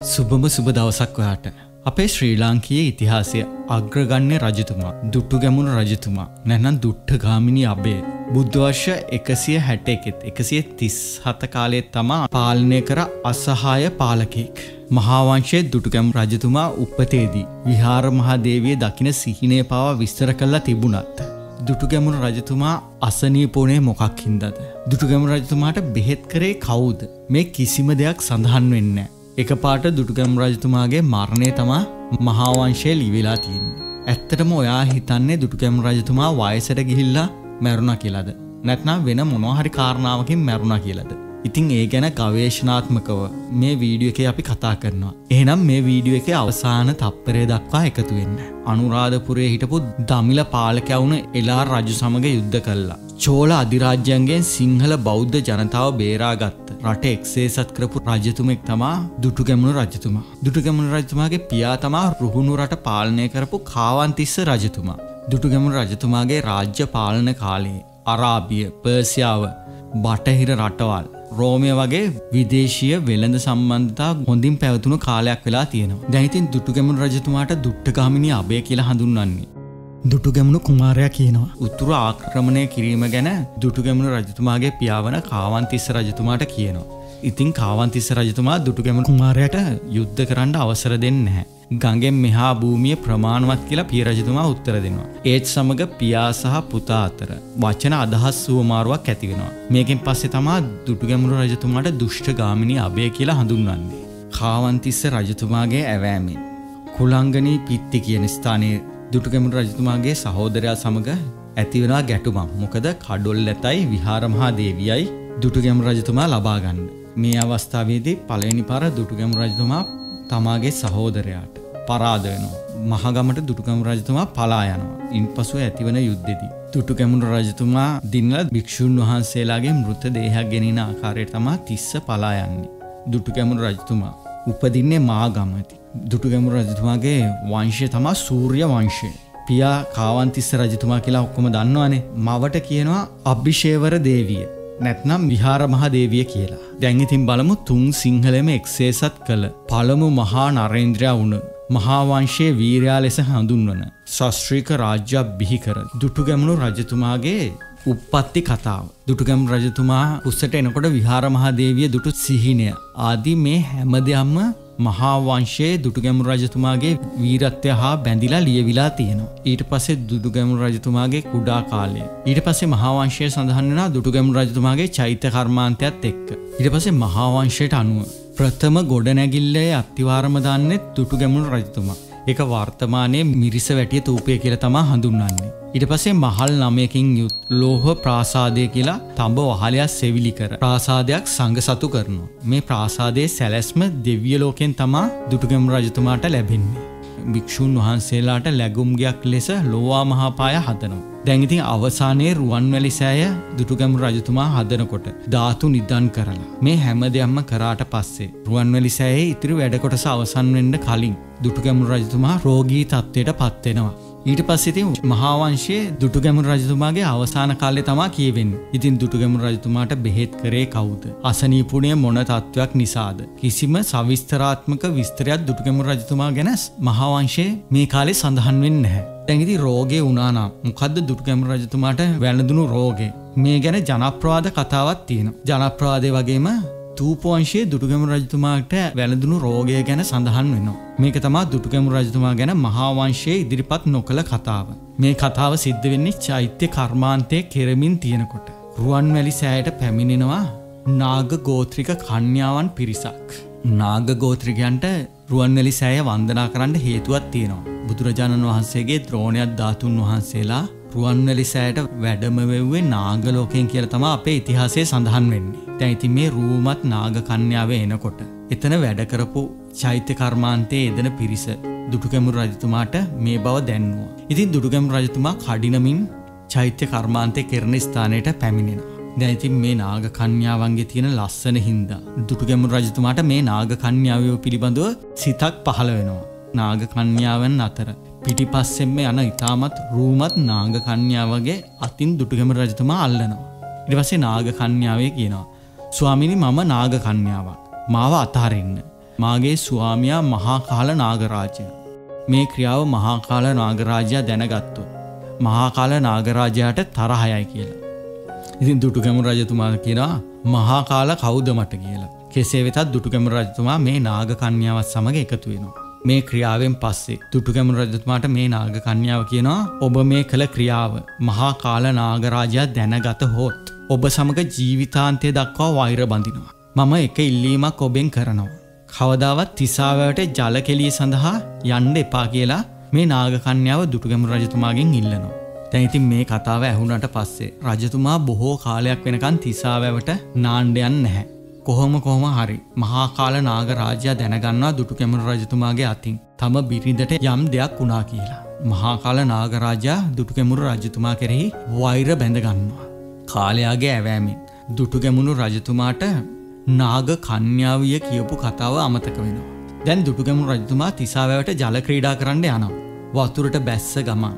සුබම සුබ දවසක් ඔයාට. අපේ ශ්‍රී ලාංකයේ ඉතිහාසය අග්‍රගණ්‍ය රජතුමා දුට්ටු ගැමුණු රජතුමා නැනම් දුට්ට ගාමිණි අබේ. බුද්ධවර්ෂ එකසිය හැට එකෙත් එකසිය තිස් හත කාලෙත් තමා පාලනය කර අසහාය පාලකෙක්. මහාවංශයේ දුටුගැම් රජතුමා උපතේදී. විහාර මහාදේවිය දකින සිහිනය පවා විස්තර කල්ලා තිබුණත්. දුටුගැමුණු රජතුමා අසනීපෝනේ මොකක් හින්දද. දුටුගැමුණු රජතුමාට බෙහෙත් කරේ කවුද මේ කිසිම දෙයක් සඳහන් වෙන්න. එක පාට දුටුගම් රජතුමාගේ මරණය තමා මහාවංශය ලිවෙලා තියන්න. ඇත්තටම ඔයා හිතන්නේ දුටුගැම් රජතුමා වයසට ගිහිල්ලා මැරුණ කියලද. නැත්නම් වෙන මොනොහරි කාරණාවකින් මැරුණ කියලද. ඉතිං ඒ ගැන ගවේශනාත්මකව මේ වීඩියෝ එක අපි කතා කරනවා. එහෙනම් මේ වීඩියෝ එක අවසාන තප්පරය දක්වා එකතු වෙන්න. අනුරාධපුරේ හිටපු දමිල පාලකැවුණ එලා රජු සමග යුද්ධ කල්ලා. චෝල අධිරාජ්‍යන්ගෙන් සිංහල බෞද්ධ ජනතාව බේරාගත්ත රට එක්සේසත් කරපු රජතුමෙක් තමා දුටුගැමුණු රජතුමා. දුටුගැමුණු රජතුමාගේ පියා තමා රුහුණු රට පාලනය කරපු කාවන්තිස්ස රජතුමා. දුටුගැමුණු රජතුමාගේ රාජ්‍ය පාලන කාලයේ අරාබිය පර්සියාව බටහිර රටවල් රෝමය වගේ විදේශීය වෙළඳ සම්බන්ධතා හොඳින් පැවතුණු කාලයක් වෙලා තියෙනවා. දැයිතින් දුටුගැමුණු රජතුමාට දුට්ටගාමිනි අබය කියලා හඳුන්වන්නේ. දුටුගැමුණු කුමාරයා කියනවා. උතුර ආක්‍රමණය කිරීම ගැන දුටුගැමුණු රජතුමාගේ පියාවන කාවන්තිස්ස රජතුමාට කියනවා. ඉතින් කාවන්තිස්ස රජතුමා දුටුගැමුණු කුමාරයට යුද්ධ කරන්න අවසර දෙන්න නැහැ. ගඟෙන් මෙහා භූමිය ප්‍රමාණවත් කියලා පිය රජතුමා උත්තර දෙනවා. ඒත් සමග පියා සහ පුතා අතර වචන අදහස් සුවමාරුවක් ඇති වෙනවා. මේකෙන් පස්සේ තමා දුටුගැමුණු රජතුමාට දුෂ්ට ගාමිණී අබය කියලා හඳුන්වන්නේ. කාවන්තිස්ස රජතුමාගේ ඇවෑමෙන් කුලංගනී පිත්ති කියන ස්ථානයේ දුටුගැමුණු රජතුමාගේ සහෝදරයා සමඟ ඇතිවෙනවා ගැටුමක් මොකද කඩොල් ඇතයි විහාර මහා දේවියයි දුටුගැමු රජතුමා ලබාගන්න. මේ අවස්ථාවේදී පලනි පර දුටුගැමු රජතුමා තමාගේ සහෝදරයාට පරාද වෙනවා. මහගමට දුටුගැමු රජතුමා පලා යනවා. ඉන් පසුව ඇතිවන යුද්ධෙදී. දුටුගැමුණු රජතුමා දින්නල භික්‍ෂූන් වහන්සේලාගේ මෘත දේහයක් ගෙනෙන ආකාරයට තමා තිස්ස පලා යන්නේ. දුටුගැමුණු රජතුමා උපදින්නේ මා ගමති. දුටුගැමුණු රජතුමාගේ වංශය තමා සූර්ය වංශය. පියා කාවන්තිස්ස රජතුමා කියලා ඔක්කොම දන්නවානේ මවට කියනවා අභිෂේවර දේවිය. නැත්නම් විහාර මහා දේවිය කියලා. දැන් ඉතින් බලමු තුන් සිංහලෙම එක්සේසත් කළ පළමු මහා නරේන්ද්‍රයා වුණ මහාවංශයේ වීරයා ලෙස හඳුන්වන ශස්ත්‍රීක රාජ්‍යයක් බිහි කර දුටුගැමුණු රජතුමාගේ උප්පත්ති කතාව. දුටුගැම් රජතුමා උස්සට එනකොට විහාර මහාදේවිය දුටු සිහිනය ආදී මේ හැම දෙයක්ම මහාවංශයේ දුටුගැමු රජතුමාගේ වීරත්වය හා බැඳිලා ලියවිලා තියෙනවා. ඊට පස්සේ දුටුගැමු රජතුමාගේ කුඩා කාලය. ඊට පස්සේ මහාවංශය සඳහන් වෙනවා දුටුගැමු රජතුමාගේ චෛත්‍ය කර්මාන්තයත් එක්ක. ඊට පස්සේ මහාවංශයට අනුව ප්‍රථම ගොඩනැගිල්ලේ අත්තිවාරම දන්නෙත් දුටුගැමුණු රජතුමා. එක වර්තමානයේ මිරිස වැටිය තූපය කියල තමා හඳුන්වන්නේ. ඉට පසේ මහල් නමයකින් යුත් ලෝහ ප්‍රාසාදය කියලා තඹ වහලයක් සෙවිලි කර ප්‍රාසාදයක් සංග සතු කරනවා. මේ ප්‍රාසාදයේ සැලැස්ම දෙවිය ලෝකෙන් තමා දුටුගම් රජතුමාට ලැබෙන්නේ. භික්‍ෂූන් වහන්සේලාට ලැගුම්ගයක් ලෙස ලෝවා මහාපාය හදනවා. දැඟිතින් අවසානයේ රුවන්වැලි සෑය දුටුගැමු රජතුමා හදනකොට ධාතු නිදන් කරලා. මේ හැම දෙයක්ම කරාට පස්සේ. රුවන්වැලි සෑයේ ඉතිරි වැඩකොටස අවසන් වෙන්ඩ කලින් දුටුගැමු රජතුමා රෝගී තත්ත්වයට පත්වෙනවා. ඊට පස්සෙති මහාවංශයේ දුටුගැමුණු රජතුමාගේ අවසාන කාලෙ තමා කියවෙන් ඉතින් දුටුගැමුණු රජතුමාට බෙහෙත් කරේ කවුද. අසනීපුණය මොන තත්ත්වයක් නිසාද. කිසිම සවිස්තරාත්මක විස්තරයක් දුටුගැමුණු රජතුමා ගැනස් මහාවංශයේ මේ කාලෙ සඳහන්වෙන් නැහැ. තැඟිති රෝගය උනානම් මොකක්ද දුටුගැමුණු රජතුමාට වැළඳුණු රෝගේ. මේ ගැන ජනප්‍රවාද කතාවත් තියෙන. ජනප්‍රවාදය වගේම තූපවංශයේ දුටුගැමු රජතුමාට වැළඳුණු රෝගය ගැන සඳහන් වෙනවා. මේක තමා දුටුගැමු රජතුමා ගැන මහාවංශයේ ඉදිරිපත් නොකළ කතාව. මේ කතාව සිද්ධ වෙන්නේ චෛත්‍ය කර්මාන්තය කෙරමින් තියෙනකොට. රුවන්වැලි සෑයට පැමිණෙනවා නාග ගෝත්‍රික කන්‍යාවන් පිරිසක්. නාග ගෝත්‍රිකයන්ට රුවන්වැලි සෑය වන්දනා කරන්න හේතුවත් තියෙනවා. බුදුරජාණන් වහන්සේගේ ද්‍රෝණයක් ධාතුන් වහන්සේලා රුවන්වැලි සෑයට වැඩමවෙව්වේ නාගලෝකයෙන් කියල තම අපේ ඉතිහාසය සඳහන් වෙන්නේ. තැන් ඉතින් මේ රූමත් නාගකන්‍යාව එනකොට. එතන වැඩකරපු චෛත්‍ය කර්මාන්තයේ එදන පිරිස දුටුකැමුරු රජතුමාට මේ බව දැන්නවා. ඉතින් දුටුගැම් රජතුමා කඩිනමින් චෛත්‍ය කර්මාන්තය කෙරණ ස්ථානයට පැමිණෙනවා. දැයිතින් මේ නාග කන්‍යාවන්ගේ තියෙන ලස්සන හින්දා. දුටුගැමුරු රජතුමාට මේ නාග කන්‍යාවයෝ පිළිබඳව සිතක් පහළ වෙනවා. නාග කන්‍යාවන් අතර. පිටිපස්සෙන්ම යන ඉතාමත් රූමත් නාග කන්‍යාවගේ අතින් දුටුගැම රජතුමා අල්ලනවා. ඉරිවසේ නාග කන්‍යාවේ කියනවා. ස්වාමිනි මම නාග කන්‍යාවක්. මාව අතහරන්න. මාගේ ස්වාමයා මහාකාල නාගරාජය. මේ ක්‍රියාව මහාකාල නාගරාජයා දැනගත්තු. මහාකාල නාගරාජයාට තරහයයි කියලා. ඉතින් දුටුගැමු රජතුමා කියෙනවා මහාකාල කෞුද මට කියලා. කෙසේ වෙතත් දුටුගැමු රජතුමා මේ නාග කන්‍යාවත් සමඟ එකතු වෙනවා. මේ ක්‍රියාවෙන් පස්සේ දුටුගැමු රජතුමාට මේ නාග කන්‍යාව කියනවා ඔබ මේ කළ ක්‍රියාව මහා කාල නාගරාජයා දැනගත හෝත්. ඔබ සමඟ ජීවිතාන්තය දක්වා වෛර බඳිනවා. මම එක ඉල්ලීමක් ඔබෙන් කරනවා. කවදාවත් තිසාවට ජලකෙලිය සඳහා යන්ඩ එපා කියලා මේ නාගකන්‍යාව දුටුගැමු රජතුමාගෙන් ඉල්ලනවා. තැයිතින් මේ කතාව ඇහුනට පස්සේ රජතුමා බොහෝ කාලයක් වෙනකන් තිසාවැවට නාණ්ඩයන් නැහැ. කොහොම කොහොම හරි මහාකාල නාගරාජයා දැනගන්නවා දුටු කැමරු රජතුමාගේ අතින් තම බිරිඳට යම් දෙයක් වුණා කියලා. මහාකාල නාගරාජා දුටු කැමුරු රජතුමා කෙරෙහි වෛර බැඳගන්නවා. කාලයාගේ ඇවෑමෙන් දුටුගැමුණු රජතුමාට නාග කන්‍යාවිය කියපු කතාව අමතක වෙනවා. දැන් දුටුගැමුණු රජතුමා තිසාවැවට ජල ක්‍රීඩා කරන්න යනවා. වතුරට බැස්ස ගමන්.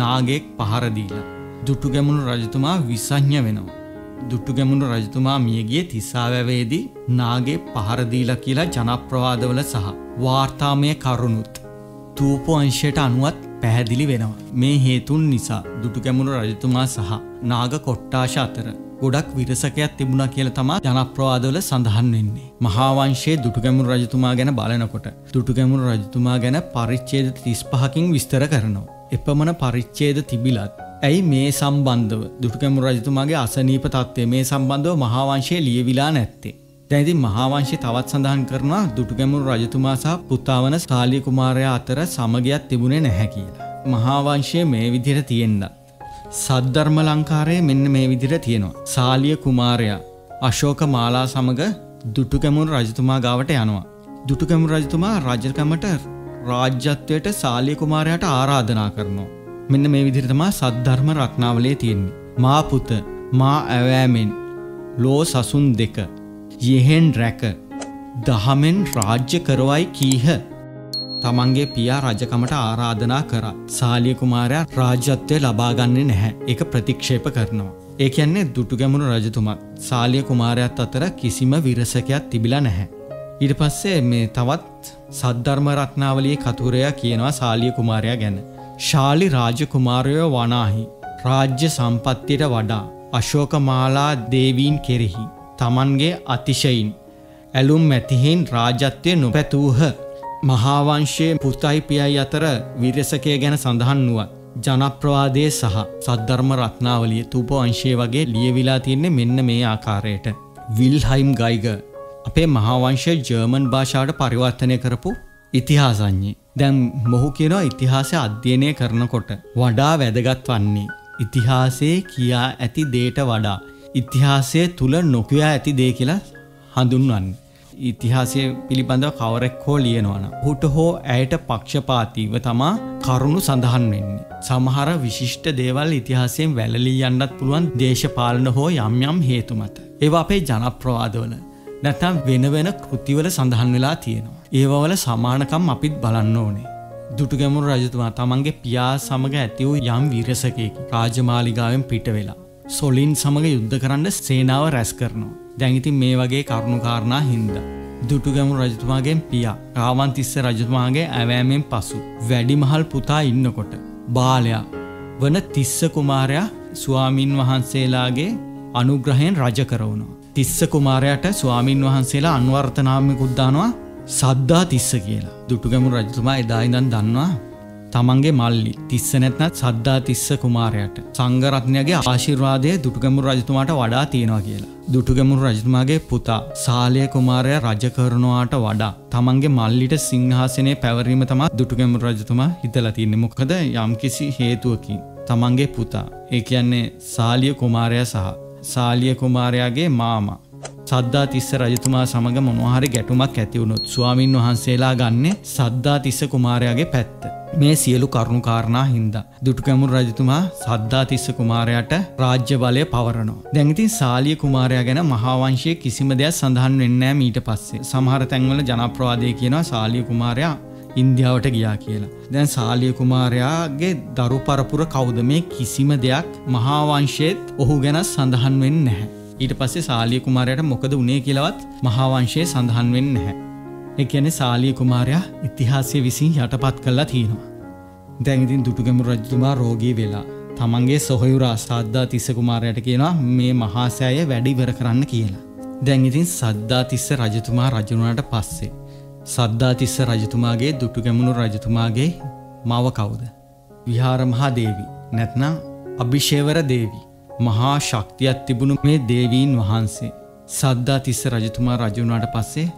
නාගෙක් පහරදීලා. දුටුගැමුණු රජතුමා විසඥ වෙනවා. දුටුගැමුණු රජතුමා මියගිය තිසාවැවේදී නාගේ පහරදීලා කියලා ජනප්‍රවාදවල සහ වාර්තාමය කරුණුත්. තූපවංශයට අනුවත් පැහැදිලි වෙනවා. මේ හේතුන් නිසා දුටුගැමුණු රජතුමා සහ නාග කොට්ටාශ අතර ගොඩක් විරසකයක් තිබුණා කියල තමා ජනප්‍රවාදවල සඳහන් වෙන්නේ. මහාවංශයේ දුටුගැමුණු රජතුමා ගැන බලනකොට දුටුගැමුණු රජතුමා ගැන පරිච්චේද තිස්පහකින් විස්තර කරනවා. එපමණ පරිච්චේද තිබිලත්. ඇයි මේ සම්බන්ධව දුටුකැමුණු රජතුමාගේ අසනීප තත්ත්වය මේ සම්බන්ධව මහාවංශය ලියවිලා නැත්තේ. දැයිති මහාවංශය තවත් සඳහන් කරනවා දුටුගැමුණු රජතුමා සහ පුතාවන ස්ථාලිය කුමාරයා අතර සමගයක් තිබුණේ නැහැ කියලා. මහාවංශය මේ විදිහට තියෙන්ද. සද්ධර්ම ලංකාරයේ මෙන්න මේ විදිර තියෙනවා. සාලිය කුමාරයා අශෝක මාලා සමඟ දුටුකැමුණු රජතුමා ගාවට යනවා. දුටුකැමුණු රජතුමා රජකමට රාජ්‍යත්වයට සාලිය කුමාරයට ආරාධනා කරනවා. මෙන්න මේ විදිරිතමා සද්ධර්ම රත්නාවලේ තියෙන්නේ. මා පුත මා ඇවෑමෙන් ලෝ සසුන් දෙක යෙහෙන් රැක දහමෙන් රාජ්‍ය කරවයි කීහ තමන්ගේ පියා රජකමට ආරාධනා කර සාලිය කුමාරයා රාජ්‍යත්වය ලබාගන්නේ නැහැ එක ප්‍රතික්ෂේප කරනවා. ඒ කියන්නේ දුටුගැමුණු රජතුමත් සාලිය කුමාරයත් අතර කිසිම විරසකයක් තිබිලා නැහැ. ඊට පස්සේ මේ තවත් සද්ධර්ම රත්නාවලිය කතුරයා කියනවා සාලිය කුමාරයා ගැන. ශාලි රාජකුමාරයෝ වනාහි රාජ්‍ය සම්පත්තියට වඩා අශෝකමාලා දේවීන් කෙරෙහි තමන්ගේ අතිශයින් ඇලුම් මැතිහෙන් රාජත්වය නොපැතූහ. මහාවංශයේ පුතයි පියයි අතර විරසකය ගැන සඳහන් වුවත් ජනප්‍රවාදය සහ සද්ධර්ම රත්නාවලිය තුපවංශය වගේ ලියවිලා තියන්නේ මෙන්න මේ ආකාරයට. විල්හයිම් ගයිග අපේ මහාවංශය ජර්මන් භාෂාවට පරිවර්තනය කරපු ඉතිහාසඥේ දැම් මොහු කියෙනවා ඉතිහාසය අධ්‍යයනය කරනකොට වඩා වැදගත් වන්නේ. ඉතිහාසයේ කියා ඇති දේට වඩා. ඉතිහාසය තුළ නොකයා ඇති දේ කියලා හඳුන්වන්න. ඉතිහාසය පිළිබඳව කවරෙක් හෝ ලියනවන. හුට හෝ ඇයට පක්ෂපාතිව තමා කරුණු සඳහන් වෙන්නේ. සමහර විශිෂ්ට දේවල් ඉතිහාසයෙන් වැලලී යන්නත් පුළුවන් දේශපාලන හෝ යම් යම් හේතුමත. ඒවා අපේ ජනප්‍රවාදවල නැතම් වෙන වෙන කෘතිවල සඳහන් වෙලා තියෙනවා. ඒවවල සමානකම් අපිත් බලන්න ඕනේ. දුටුගැමුණු රජතුමා තමන්ගේ පියා සමඟ ඇති වූ යම් විරසකයකි රාජමාලිගාවෙන් පිට වෙලා. සොලින් සමඟ යුද්ධ කරන්න සේනාව රැස් කරනවා. දැඟිතින් මේ වගේ කරුණුකාරණා හින්ද. දුටුගැමුණු රජතුමාගෙන් පියා රාවන්තිස්ස රජතුමාගේ ඇවෑමෙන් පසු. වැඩිමහල් පුතා ඉන්නකොට. බාලයා වන තිස්ස කුමාරයා ස්වාමින් වහන්සේලාගේ අනුග්‍රහයෙන් රජ කරවුණවා. තිස්ස කුමාරයට ස්වාමින් වහන්සේලා අන්වර්තනාමිකුද්දානවා සද්දා තිස්ස කියලා. දුටුගැමු රජතුමා එදායිදන් දන්නවා තමන්ගේ මල්ලි. තිස්ස නැත්නත් සද්දා තිස්ස කුමාරයට. සංගරත්නයගේ ආශිර්වාදය දුටුගැමු රජතුමාට වඩා තියෙනවා කියලා. දුටුගැමුණු රජතුමාගේ පුතා සාලය කුමාරය රජ කරනවාට වඩා තමන්ගේ මල්ලිට සිංහාසනය පැවරීම තමා දුටුගැමු රජතුමා හිතලා තින්නේ. මොකද යම්කිසි හේතුවකින් තමන්ගේ පුතා ඒ කියන්නේ සාලිය කුමාරය සහ සාලිය කුමාරයාගේ මාමා සද්දා තිස්ස රජතුමා සමඟ මොනහරි ගැටුමක් ඇතිවුණොත් ස්වාමීන් වහන්සේලා ගන්නේ සද්දා තිස්ස කුමාරයාගේ පැත්ත. මේ සියලු කරුණුකාරණා හින්ද. දුටුකැමුරු රජතුමා සද්දා තිස්ස කුමාරයට රාජ්‍ය බලය පවරනවා. දැඟිතින් සාලිය කුමාරයා ගැන මහාවංශය කිසිම දෙයක් සඳහන් වෙන්නෑ මීට පස්සේ. සමහර තැන්වල ජනප්‍රවාදය කියනවා සාලිය කුමාරයා ඉන්දියාවට ගියා කියලා. දැන් සාලිය කුමාරයාගේ දරු පරපුර කෞද මේ කිසිම දෙයක් මහාවංශයත් ඔහු ගැන සඳහන් වෙන්න නැහැ. ඊට පස්සේ සාලිය කුමාරයට මොකද උනේ කියලවත් මහාවංශයේ සඳහන් වෙන්න නැහැ. එකන සාලිය කුමාරයා ඉතිහාසය විසින් යටපත් කල්ලා තියෙනවා. දැන්ඉතින් දුටුගැමු රජතුමා රෝගී වෙලා තමන්ගේ සොහයුරා සද්ධා තිස්ස කුමාරයට කියනවා මේ මහාසෑය වැඩිවර කරන්න කියලා. දැන් ඉතින් සද්ධා තිස්ස රජතුමා රජනුවනට පස්සේ. සද්ධා තිස්ස රජතුමාගේ දුටුගැමුණු රජතුමාගේ මව කවුද. විහාර මහා දේවී නැත්නම් අභිෂේවර දේවී. මහා ශක්තියක් තිබුණු මේ දේවීන් වහන්සේ. සද්ධා තිස්ස රජතුමා රජුනාට පස්සේ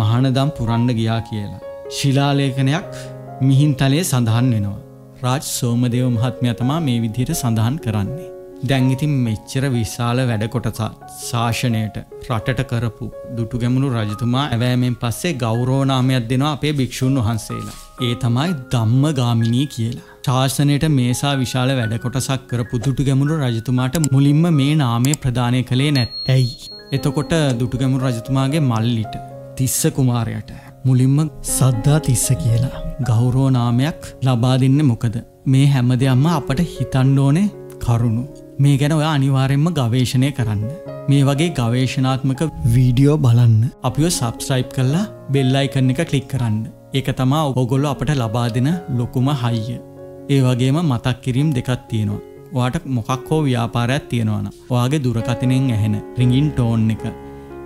මහනදම් පුරන්න ගියා කියලා. ශිලාලේඛනයක් මිහින්තලේ සඳහන් වෙනවා. රාජ් සෝමදේව මහත්මය තමා මේ විදිහට සඳහන් කරන්නේ. දැංගිතින් මෙච්චර විශාල වැඩ කොටසත් ශාසනයට රටට කරපු දුටු ගැමුණු රජතුමා ඇවෑමෙන් පස්සේ ගෞරෝනාමයක් දෙනවා අපේ භික්‍ෂූන් වහන්සේලා. ඒ තමයි දම්ම ගාමිනී කියලා. ශාසනයට මේසා විශාල වැඩ කොටසක් කර පුදුටු ගැමුණු රජතුමාට මුලින්ම මේ නාමේ ප්‍රධානය කළේ නැත් ඇයි. එතකොට දුටුගැමුණු රජතුමාගේ මල්ලිට තිස්ස කුමාරයට මුලින්ම සද්ධා තිස්ස කියලා ගෞරෝ නාමයක් ලබා දෙන්න මොකද? මේ හැම දෙයක්ම අපට හිතන්න ඕනේ කරුණු. මේ ගැන ඔය අනිවාරෙන්ම ගවේශණය කරන්න. මේ වගේ ගවේශනාත්මක වීඩියෝ බලන්න. අපිෝ සබස්්‍රයිප් කරලා බෙල්ලයි කරන එක කලික් කරන්න. ඒක තමා ඔගොල්ලො අපට ලබා දෙන ලොකුම හයිය. ඒ වගේම මතක් කිරීම් දෙකත් තියෙනවා වාට මොකක් හෝ ව්‍යාපාරයක් තියෙනවන ඔයාගේ දුරකතිනෙන් ඇහෙන රිඟින් ටෝන් එක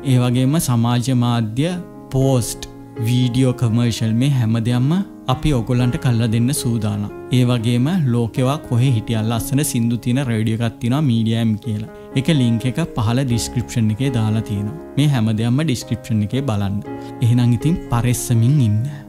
ඒ වගේම සමාජ මාධ්‍ය පෝස්ට් වීඩියෝ කමර්ශල් මේ හැම දෙයක්ම අපි ඔගොල්ලන්ට කල්ල දෙන්න සූදාන. ඒ වගේම ලෝකෙවා කොහෙ හිටියල් අස්සන සිින්දු තින රඩියකත්තින මීඩියම් කියලා. එක ලිංක එක පහල ඩිස්ක්‍රපෂන් එකේ දාලා තියෙනවා. මේ හැම දෙයක්ම ඩිස්ක්‍රපෂන් එකේ බලන්න. එහෙනම් ඉතින් පරෙස්සමින් ඉන්න.